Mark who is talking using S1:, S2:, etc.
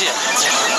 S1: 谢。